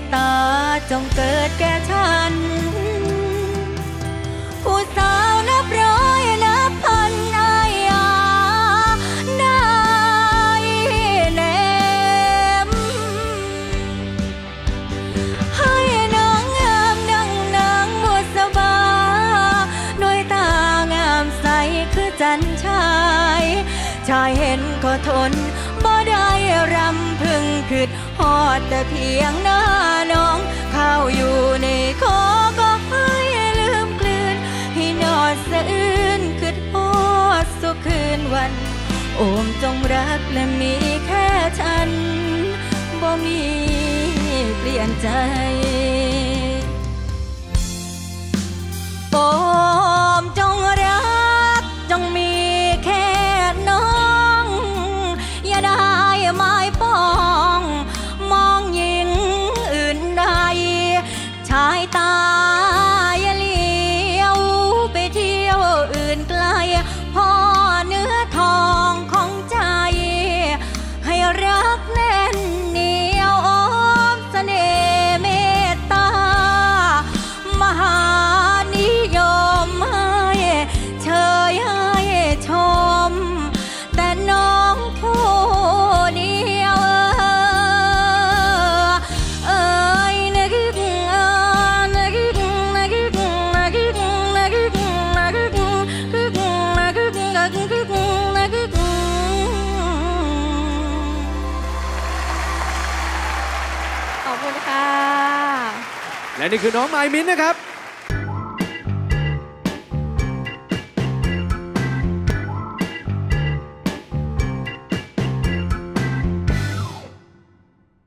ตตาจงเกิดแก่ฉัน ผู้สาวนับร้อยนับพันอายาได้แนมให้นางงามดังนางบุษบาด้วยตางามใสคือจันชาย ชายเห็นก็ทนบ่ได้ รำพึงคืดหอดแต่เพียงหน้าน้อง เข้าอยู่ในคอก็ให้ลืมกลืน ให้นอนสะอื้นคืดหอดสุขคืนวัน โอมจงรักและมีแค่ฉันบ่มีเปลี่ยนใจ และนี่คือน้องไมมินนะครับ